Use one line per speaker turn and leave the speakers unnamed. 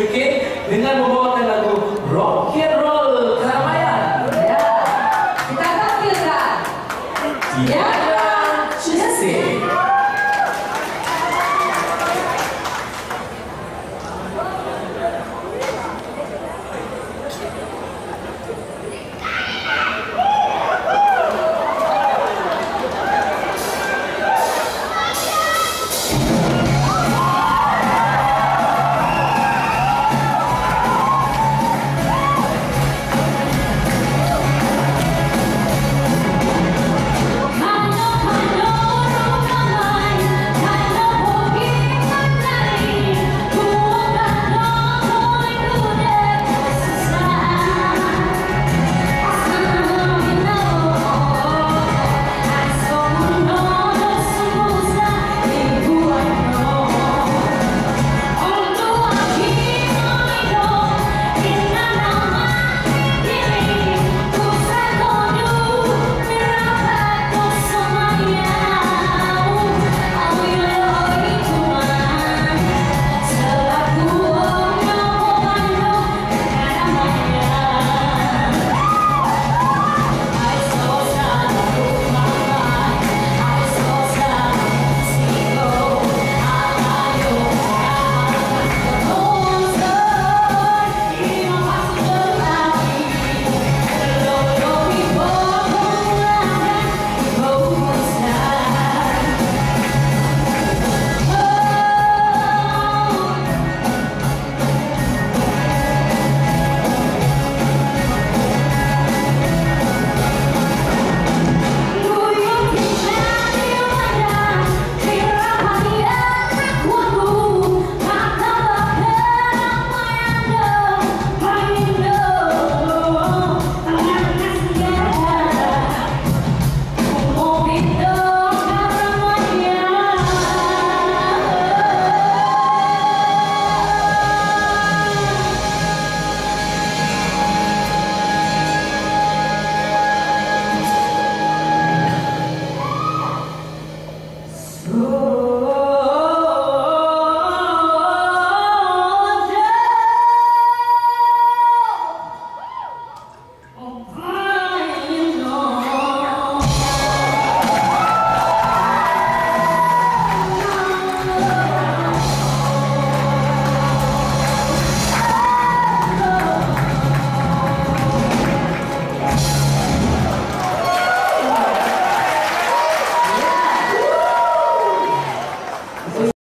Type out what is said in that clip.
fikih dengan membawakan lagu rock and roll keramaian.
Ya. Kita tampilkan. Ya.